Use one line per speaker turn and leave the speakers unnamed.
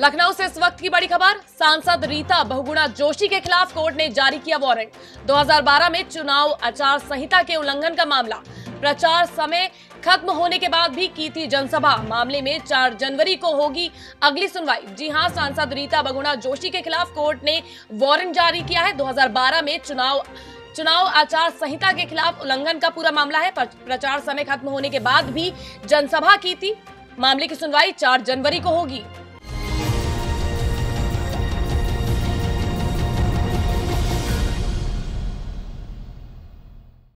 लखनऊ से इस वक्त की बड़ी खबर, सांसद रीता बहुगुणा जोशी के खिलाफ कोर्ट ने जारी किया वारंट। 2012 में चुनाव आचार संहिता के उल्लंघन का मामला। प्रचार समय खत्म होने के बाद भी की थी जनसभा। मामले में 4 जनवरी को होगी अगली सुनवाई। जी हाँ, सांसद रीता बहुगुणा जोशी के खिलाफ कोर्ट ने वारंट जारी किया है। 2012 में चुनाव चुनाव आचार संहिता के खिलाफ उल्लंघन का पूरा मामला है। प्रचार समय खत्म होने के बाद भी जनसभा की थी। मामले की सुनवाई 4 जनवरी को होगी।